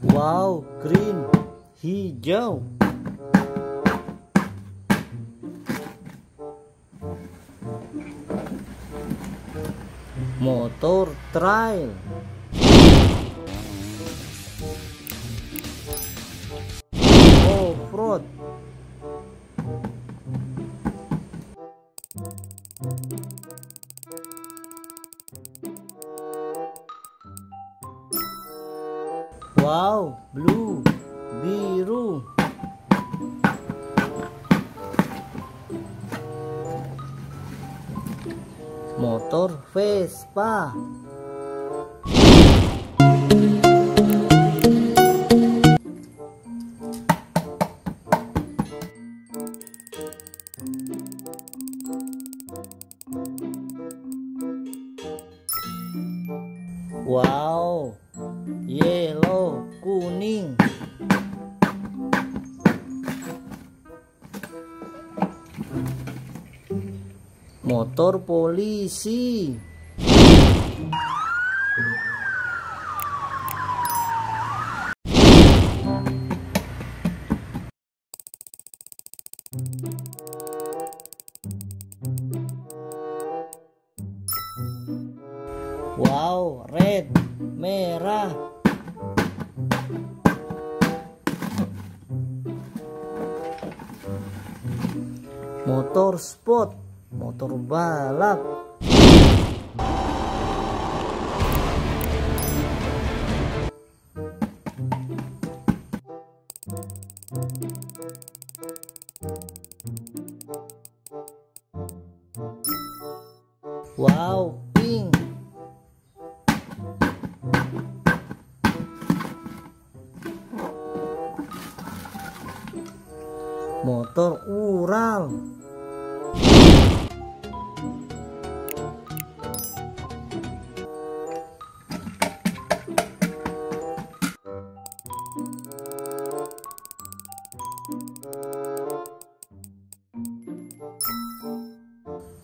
Wow, green, hijau. Motor trail. Off-road. Wow, blue, biru. Motor Vespa. Wow, yellow, Motor polisi. Wow, red, merah. Motor sport, motor balap. Wow, pink. Motor Ural.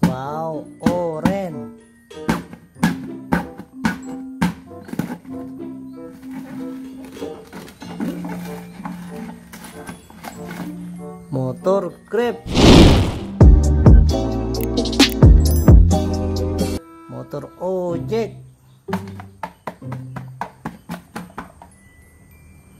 Wow, oren. Motor grab. Motor ojek.